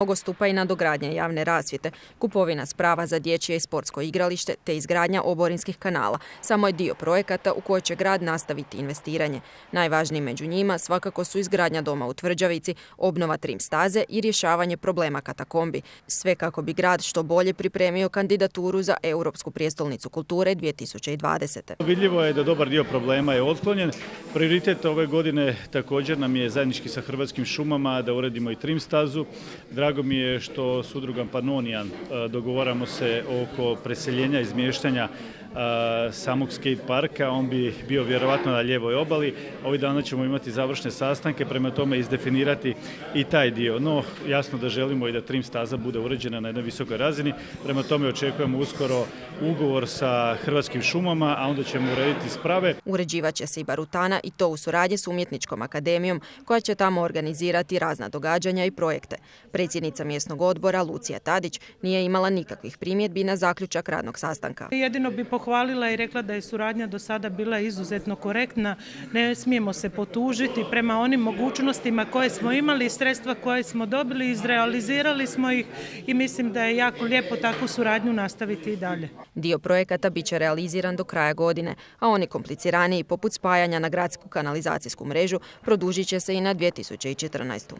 Mnogo stupa i na dogradnje javne rasvjete, kupovina sprava za dječje i sportsko igralište te izgradnja oborinskih kanala. Samo je dio projekata u koje će grad nastaviti investiranje. Najvažniji među njima svakako su izgradnja doma u Tvrđavici, obnova trim staze i rješavanje problema katakombi. Sve kako bi grad što bolje pripremio kandidaturu za Europsku prijestolnicu kulture 2020. Vidljivo je da dobar dio problema je otklonjen. Prioritet ove godine također nam je zajednički sa Hrvatskim šumama da uredimo i trim stazu. Drago mi je što s udrugom Panonijan e, dogovaramo se oko preseljenja i izmještanja samog skate parka, on bi bio vjerovatno na lijevoj obali. Ovih dana ćemo imati završne sastanke, prema tome izdefinirati i taj dio. No, jasno da želimo i da trim staza bude uređena na jednoj visokoj razini, prema tome očekujemo uskoro ugovor sa Hrvatskim šumama, a onda ćemo urediti sprave. Uređivat će se i Barutana i to u suradnji s Umjetničkom akademijom koja će tamo organizirati razna događanja i projekte. Predsjednica mjesnog odbora Lucija Tadić nije imala nikakvih primjedbi na zaključak radnog sastanka. Jedino bi pohvalila i rekla da je suradnja do sada bila izuzetno korektna. Ne smijemo se potužiti prema onim mogućnostima koje smo imali, sredstva koje smo dobili, izrealizirali smo ih i mislim da je jako lijepo takvu suradnju nastaviti i dalje. Dio projekata bit će realiziran do kraja godine, a oni kompliciraniji poput spajanja na gradsku kanalizacijsku mrežu produžit će se i na 2014.